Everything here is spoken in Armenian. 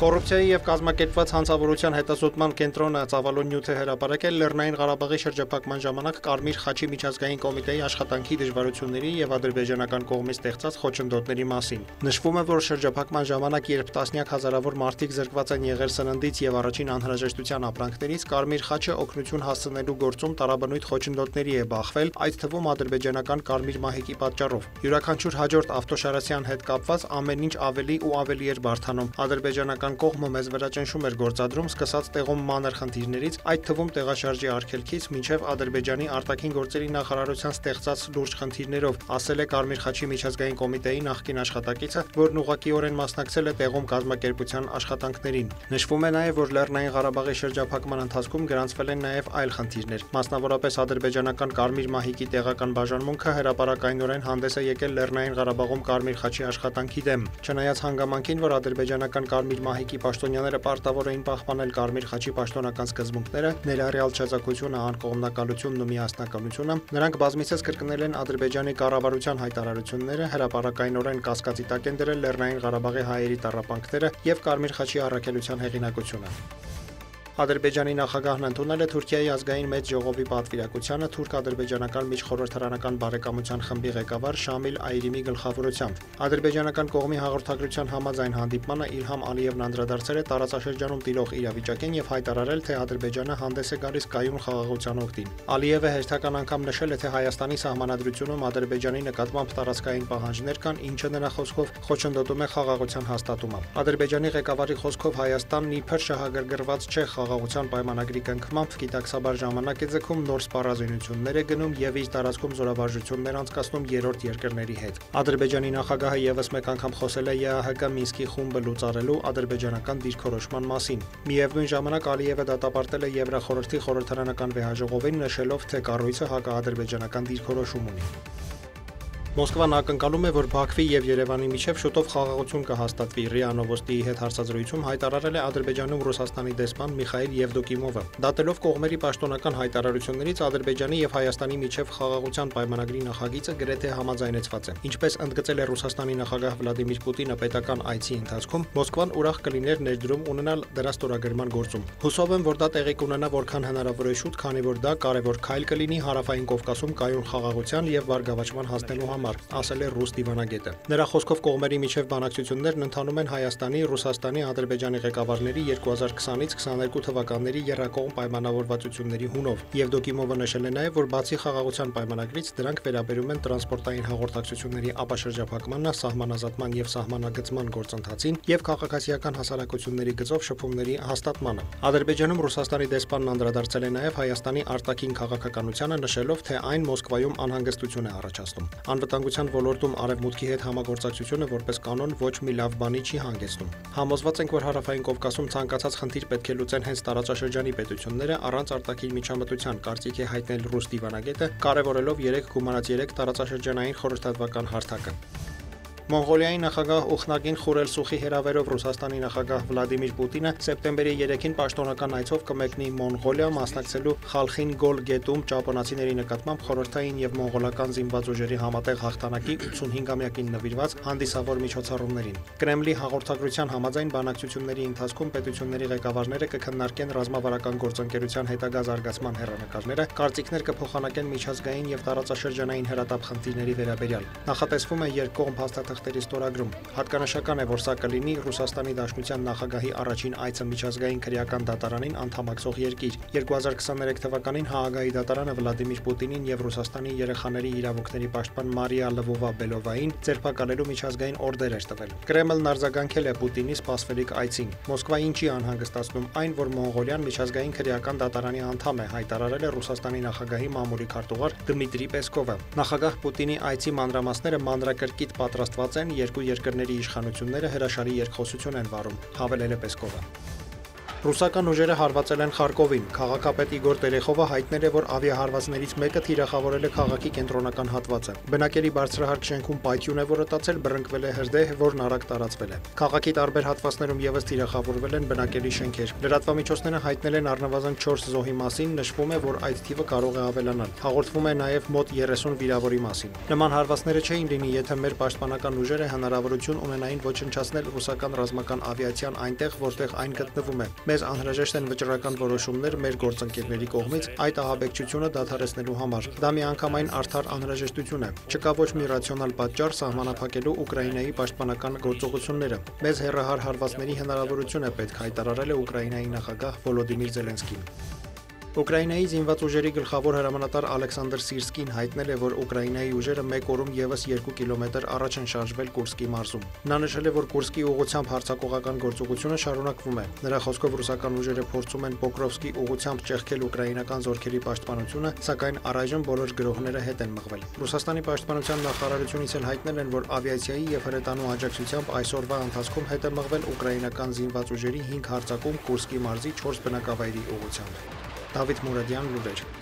Կոռուպցիայի եւ կազմակերպված հանցավորության հետազոտման կենտրոնը ծավալուն նյութ է հրապարակել Լեռնային Ղարաբաղի շրջափակման ժամանակ Կարմիր խաչի միջազգային կոմիտեի աշխատանքի դժվարությունների եւ ադրբեջանական կողմից ստեղծած խոչընդոտների մասին։ Նշվում է, որ շրջափակման ժամանակ, երբ տասնյակ հազարավոր մարդիկ զրկված են եղել սննդից եւ առաջին անհրաժեշտության ապրանքներից, Կարմիր խաչը օգնություն հասցնելու գործում տարաբնույթ խոչընդոտների է բախվել, այդ թվում ադրբեջանական Կարմիր մահիկի պատճառով։ Յուրաքանչյուր հաջորդ ավտոշարասյան հետ կապված ամեն ինչ ավելի ու ավելի էր բարթանում։ Ադրբեջանական ռուսական կողմը մեզ վրա ճնշում էր գործադրում, սկսած տեղում մանր խնդիրներից, այդ թվում տեղաշարժի արգելքից մինչև Ադրբեջանի արտաքին գործերի նախարարության ստեղծած լուրջ խնդիրներով, ասել է Կարմիր խաչի միջազգային կոմիտեի նախկին աշխատակիցը, որն ուղղակիորեն մասնակցել է տեղում կազմակերպության աշխատանքներին։ Նշվում է նաև, որ Լեռնային Ղարաբաղի շրջափակման ընթացքում գրանցվել են նաև այլ խնդիրներ։ Մասնավորապես ադրբեջանական Կարմիր մահիկի տեղական բաժանմունքը հրաապարակայնորեն հանդես է եկել Լեռնային Ղարաբաղում Կարմիր խաչի աշխատանքի դեմ։ Չնայած հանգամանքին, որ ադրբեջանական Կարմիր մահիկի Հայկի պաշտոնյաները պարտավոր էին պահպանել Կարմիր խաչի պաշտոնական սկզբունքները, ներառյալ չեզակությունը, անկողմնակալությունն ու միասնականությունը, նրանք բազմիցս կրկնել են Ադրբեջանի կառավարության հայտարարությունները, հրապարակայնորեն կասկածի տակ են դրել Լեռնային Ղարաբաղի հայերի տառապանքները եւ Կարմիր խաչի առաքելության հեղինակությունը։ Ադրբեջանի նախագահն ընդունել է Թուրքիայի ազգային մեծ ժողովի պատվիրակությանը թուրք-ադրբեջանական միջխորհրդարանական բարեկամության խմբի ղեկավար Շամիլ Այրիմի գլխավորությամբ։ Ադրբեջանական կողմի հաղորդագրության համաձայն հանդիպմանը Իլհամ Ալիևն անդրադարձել է տարածաշրջանում տիրող իրավիճակին եւ հայտարարել, թե Ադրբեջանը հանդես է գալիս կայուն խաղաղության օգտին։ Ալիևը հերթական անգամ նշել է, թե Հայաստանի սահմանադրությունում Ադրբեջանի նկատմամբ տարածքային պահանջներ կան, ինչը նրա խոսքով խոչընդոտում է խաղաղության հաստատումը։ Ադրբեջանի ղեկավարի խոսքով Հայաստանն իբր շահագրգռված չէ խաղաղության պայմանագրի կնքմամբ գիտակցաբար ժամանակ է ձգում նոր սպառազինություններ է գնում եւ իր տարածքում զորավարժություններ անցկացնում երրորդ երկրների հետ։ Ադրբեջանի նախագահը եւս մեկ անգամ խոսել է ԵԱՀԿ Մինսկի խումբը լուծարելու ադրբեջանական դիրքորոշման մասին։ Միևնույն ժամանակ Ալիևը դատապարտել է Եվրախորհրդի խորհրդարանական վեհաժողովին նշելով, թե կառույցը հակաադրբեջանական դիրքորոշում ունի։ Մոսկվան ակնկալում է, որ Բաքվի եւ Երևանի միջև շուտով խաղաղություն կհաստատվի։ ՌԻԱ Նովոստիի հետ հարցազրույցում հայտարարել է Ադրբեջանում Ռուսաստանի դեսպան Միխայել Եվդոկիմովը։ Դատելով կողմերի պաշտոնական հայտարարություններից Ադրբեջանի եւ Հայաստանի միջև խաղաղության պայմանագրի նախագիծը գրեթե համաձայնեցված է։ Ինչպես ընդգծել է Ռուսաստանի նախագահ Վլադիմիր Պուտինը պետական այցի ընթացքում, Մոսկվան ուրախ կլիներ ներդրում ունենալ դրա ստորագրման գործում։ Հուսով եմ, որ դա տեղի կունենա որքան հնարավոր է շուտ, քանի որ դա կարևոր քայլ կլինի հարավային Կովկասում կայուն խաղաղության եւ բարգավաճման հասնելու համար, ասել է ռուս դիվանագետը։ Նրա խոսքով կողմերի միջև բանակցություններն ընթանում են Հայաստանի, Ռուսաստանի, Ադրբեջանի ղեկավարների 2020-ից 22 թվականների երրակողմ պայմանավորվածությունների հունով։ Եվդոկիմովը նշել է նաև, որ բացի խաղաղության պայմանագրից դրանք վերաբերում են տրանսպորտային հաղորդակցությունների ապաշրջափակմանը, սահմանազատման եւ սահմանագծման գործընթացին եւ քաղաքացիական հասարակությունների գծով շփումների հաստատմանը։ Ադրբեջանում Ռուսաստանի դեսպանն անդրադարձել է նաև Հայաստանի արտաքին քաղաքականությանը, նշելով, թե այն Մոսկվայում անհանգստություն է առաջացնում անվտանգության ոլորտում արևմուտքի հետ համագործակցությունը որպես կանոն ոչ մի լավ բանի չի հանգեցնում։ Համոզված ենք, որ հարավային Կովկասում ցանկացած խնդիր պետք է լուծեն հենց տարածաշրջանի պետությունները առանց արտաքին միջամտության, կարծիք է հայտնել ռուս դիվանագետը, կարևորելով 3 գումարած 3 տարածաշրջանային խորհրդատվական հարթակը։ Մոնղոլիայի նախագահ Ուխնագին Խուրելսուխի հրավերով Ռուսաստանի նախագահ Վլադիմիր Պուտինը սեպտեմբերի 3-ին պաշտոնական այցով կմեկնի Մոնղոլիա մասնակցելու Խալխին գոլ գետում ճապոնացիների նկատմամբ խորհրդային եւ մոնղոլական զինված ուժերի համատեղ հաղթանակի 85-ամյակին նվիրված հանդիսավոր միջոցառումներին։ Կրեմլի հաղորդագրության համաձայն բանակցությունների ընթացքում պետությունների ղեկավարները կքննարկեն ռազմավարական գործընկերության հետագա զարգացման հերանեկարները, կարծիքներ կփոխանակեն միջազգային եւ տարածաշրջանային հրատապ խնդիրների վերաբերյալ։ Նախատեսվում է երկկողմ փաստաթղթ թղթերի ստորագրում։ Հատկանշական է, որ սա կլինի Ռուսաստանի Դաշնության նախագահի առաջին այցը միջազգային քրեական դատարանին անդամակցող երկիր։ 2023 թվականին Հաագայի դատարանը Վլադիմիր Պուտինին եւ Ռուսաստանի երեխաների իրավունքների պաշտպան Մարիա Լվովա Բելովային ձերբակալելու միջազգային օրդեր էր տվել։ Կրեմլն արձագանքել է Պուտինի սպասվելիք այցին։ Մոսկվա ինչի անհանգստացնում այն, որ Մոնղոլիան միջազգային քրեական դատարանի անդամ է, հայտարարել է Ռուսաստանի նախագահի մամուլի քարտուղար Դմիտրի Պեսկովը։ Նախագահ Պուտինի այցի մանրամասները մանրակրկիտ պատրաստված ստեղծված են, երկու երկրների իշխանությունները հրաշալի երկխոսություն են վարում, հավելել է Պեսկովը։ Ռուսական ուժերը հարվածել են Խարկովին։ Քաղաքապետ Իգոր Տերեխովը հայտնել է, որ ավիահարվածներից մեկը թիրախավորել է քաղաքի կենտրոնական հատվածը։ Բնակելի բարձրահարկ շենքում պայթյուն է որոտացել, բռնկվել է հրդեհ, որն արագ տարածվել է։ Քաղաքի տարբեր հատվածներում եւս թիրախավորվել են բնակելի շենքեր։ Լրատվամիջոցները հայտնել են առնվազն 4 զոհի մասին, նշվում է, որ այդ թիվը կարող է ավելանալ։ Հաղորդվում է նաեւ մոտ 30 վիրավորի մասին։ Նման հարվածները չէին լինի, եթե մեր պաշտպանական ուժերը հնարավորություն ունենային ոչնչացնել ռուսական ռազմական ավիացիան այնտեղ, որտեղ այն գտնվում է։ Մեզ անհրաժեշտ են վճռական որոշումներ մեր գործընկերների կողմից այդ ահաբեկչությունը դադարեցնելու համար։ Դա միանգամայն արդար անհրաժեշտություն է։ Չկա ոչ մի ռացիոնալ պատճառ սահմանափակելու Ուկրաինայի պաշտպանական գործողությունները։ Մեզ հերահար հարվածների հնարավորություն է պետք հայտարարել է Ուկրաինայի նախագահ Վոլոդիմիր Զելենսկին։ Ուկրաինայի զինված ուժերի գլխավոր հրամանատար Ալեքսանդր Սիրսկին հայտնել է, որ Ուկրաինայի ուժերը մեկ օրում եւս 2 կիլոմետր առաջ են շարժվել Կուրսկի մարզում։ Նա նշել է, որ Կուրսկի ուղությամբ հարձակողական գործողությունը շարունակվում է։ Նրա խոսքով ռուսական ուժերը փորձում են Պոկրովսկի ուղությամբ ճեղքել ուկրաինական զորքերի պաշտպանությունը, սակայն առայժմ բոլոր գրոհները հետ են մղվել։ Ռուսաստանի պաշտպանության նախարարությունից էլ հայտնել են, որ ավիացիայի եւ հրետանու աջակցությամբ այսօրվա ընթացքում հետ է մղվել ուկրաինական զինված ուժերի 5 հարձակում Կուրսկի մարզի 4 բնակավայրի ուղությամբ։ Դավիթ Մուրադյան լուրեր